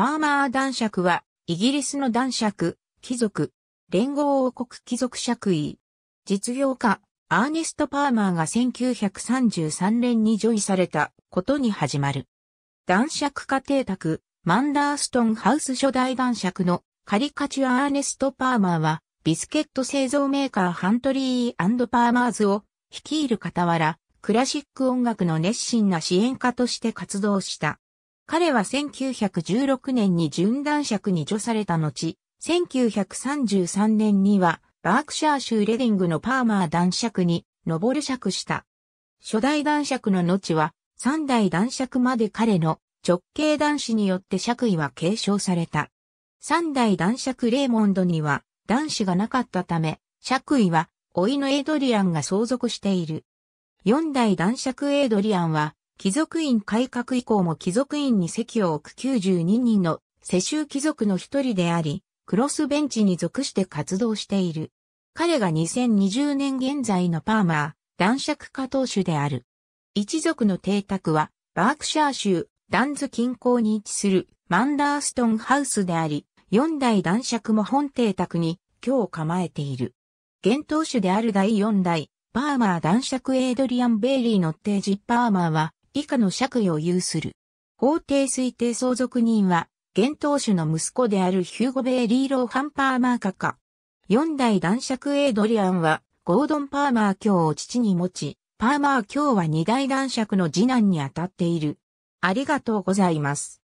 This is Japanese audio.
パーマー男爵は、イギリスの男爵、貴族、連合王国貴族爵位。実業家、アーネスト・パーマーが1933年に除位されたことに始まる。男爵家庭宅、マンダーストンハウス初代男爵のカリカチュア・アーネスト・パーマーは、ビスケット製造メーカーハントリーパーマーズを率いる傍ら、クラシック音楽の熱心な支援家として活動した。彼は1916年に準男爵に除された後、1933年にはバークシャー州レディングのパーマー男爵に上る爵した。初代男爵の後は三代男爵まで彼の直系男子によって爵位は継承された。三代男爵レーモンドには男子がなかったため、爵位は老いのエイドリアンが相続している。四代男爵エイドリアンは貴族院改革以降も貴族院に席を置く92人の世襲貴族の一人であり、クロスベンチに属して活動している。彼が2020年現在のパーマー、男爵家当主である。一族の邸宅は、バークシャー州、ダンズ近郊に位置するマンダーストンハウスであり、四代男爵も本邸宅に今日構えている。現当主である第四代、パーマー男爵エイドリアン・ベイリー・ノッテージ・パーマーは、以下の爵位を有する。法定推定相続人は、現当主の息子であるヒューゴ・ベイリー・ローハン・パーマー閣下。四代男爵エイドリアンは、ゴードン・パーマー卿を父に持ち、パーマー卿は二代男爵の次男にあたっている。ありがとうございます。